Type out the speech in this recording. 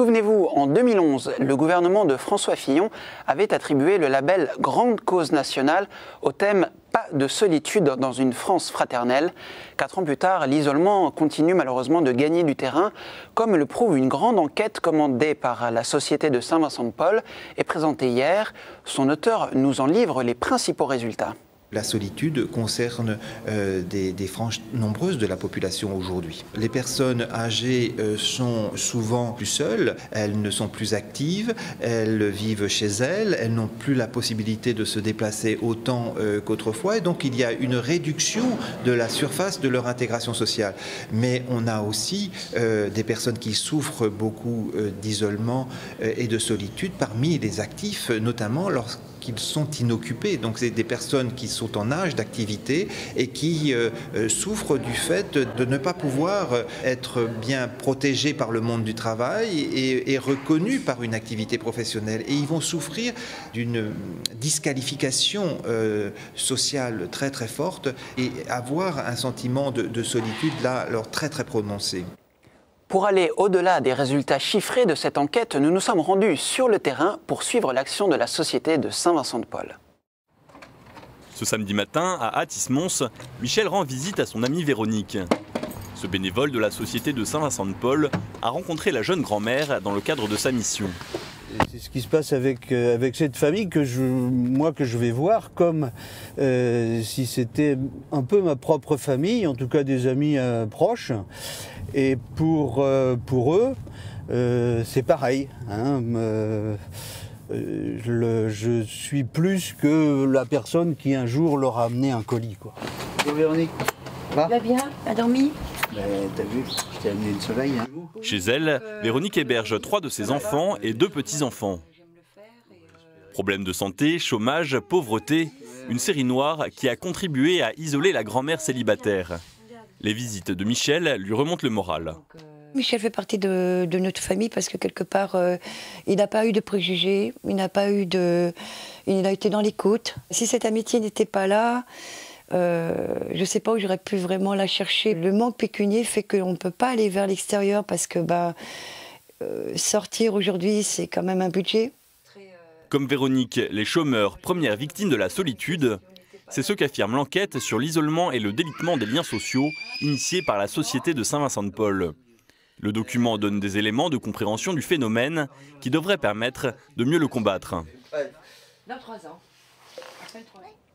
Souvenez-vous, en 2011, le gouvernement de François Fillon avait attribué le label Grande cause nationale au thème Pas de solitude dans une France fraternelle. Quatre ans plus tard, l'isolement continue malheureusement de gagner du terrain, comme le prouve une grande enquête commandée par la Société de Saint-Vincent-de-Paul et présentée hier. Son auteur nous en livre les principaux résultats. La solitude concerne euh, des, franges nombreuses de la population aujourd'hui. Les personnes âgées euh, sont souvent plus seules, elles ne sont plus actives, elles vivent chez elles, elles n'ont plus la possibilité de se déplacer autant euh, qu'autrefois, et donc il y a une réduction de la surface de leur intégration sociale. Mais on a aussi des personnes qui souffrent beaucoup d'isolement et de solitude parmi les actifs, notamment lorsque qu'ils sont inoccupés. Donc c'est des personnes qui sont en âge d'activité et qui euh, euh, souffrent du fait de ne pas pouvoir euh, être bien protégés par le monde du travail et, reconnus par une activité professionnelle. Et ils vont souffrir d'une disqualification sociale très très forte et avoir un sentiment de, de solitude là alors très très prononcé. Pour aller au-delà des résultats chiffrés de cette enquête, nous nous sommes rendus sur le terrain pour suivre l'action de la Société de Saint-Vincent-de-Paul. Ce samedi matin, à Atis-Mons, Michel rend visite à son amie Véronique. Ce bénévole de la Société de Saint-Vincent-de-Paul a rencontré la jeune grand-mère dans le cadre de sa mission. C'est ce qui se passe avec, euh, avec cette famille que je, moi que je vais voir comme euh, si c'était un peu ma propre famille, en tout cas des amis euh, proches. Et pour, pour eux, c'est pareil. Hein, je, je, suis plus que la personne qui un jour leur a amené un colis. Quoi. Bonjour Véronique. Va bien A dormi T'as vu, je t'ai amené le soleil. Hein. Chez elle, Véronique héberge trois de ses enfants et deux petits-enfants. Problèmes de santé, chômage, pauvreté, une série noire qui a contribué à isoler la grand-mère célibataire. Les visites de Michel lui remontent le moral. Michel fait partie de, notre famille parce que quelque part, euh, il n'a pas eu de préjugés, il n'a pas eu de, il a été dans l'écoute. Si cette amitié n'était pas là, euh, je ne sais pas où j'aurais pu vraiment la chercher. Le manque pécunier fait qu'on ne peut pas aller vers l'extérieur parce que bah, euh, sortir aujourd'hui, c'est quand même un budget. Comme Véronique, les chômeurs, premières victimes de la solitude, c'est ce qu'affirme l'enquête sur l'isolement et le délitement des liens sociaux initiée par la Société de Saint-Vincent-de-Paul. Le document donne des éléments de compréhension du phénomène qui devraient permettre de mieux le combattre. Dans trois ans.